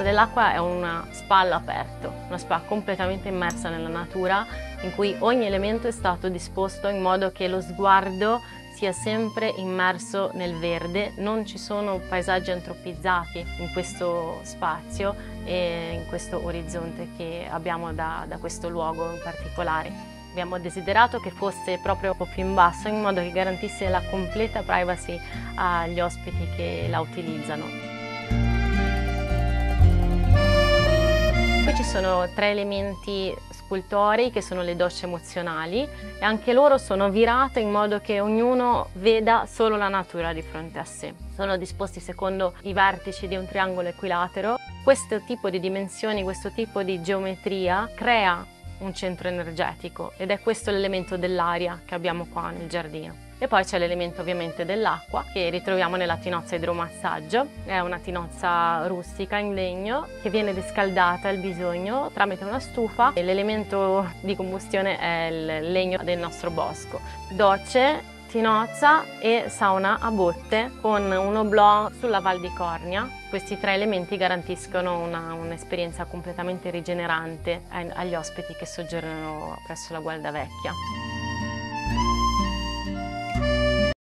Piazza dell'Acqua è una spa all'aperto, una spa completamente immersa nella natura in cui ogni elemento è stato disposto in modo che lo sguardo sia sempre immerso nel verde, non ci sono paesaggi antropizzati in questo spazio e in questo orizzonte che abbiamo da, da questo luogo in particolare. Abbiamo desiderato che fosse proprio un po' più in basso in modo che garantisse la completa privacy agli ospiti che la utilizzano. Sono tre elementi scultorei che sono le docce emozionali e anche loro sono virate in modo che ognuno veda solo la natura di fronte a sé. Sono disposti secondo i vertici di un triangolo equilatero. Questo tipo di dimensioni, questo tipo di geometria crea un centro energetico ed è questo l'elemento dell'aria che abbiamo qua nel giardino. E poi c'è l'elemento ovviamente dell'acqua che ritroviamo nella tinozza idromassaggio, è una tinozza rustica in legno che viene riscaldata al bisogno tramite una stufa e l'elemento di combustione è il legno del nostro bosco. Docce tinozza e sauna a botte con un oblò sulla Val di Cornia. Questi tre elementi garantiscono un'esperienza un completamente rigenerante agli ospiti che soggiornano presso la Gualda Vecchia.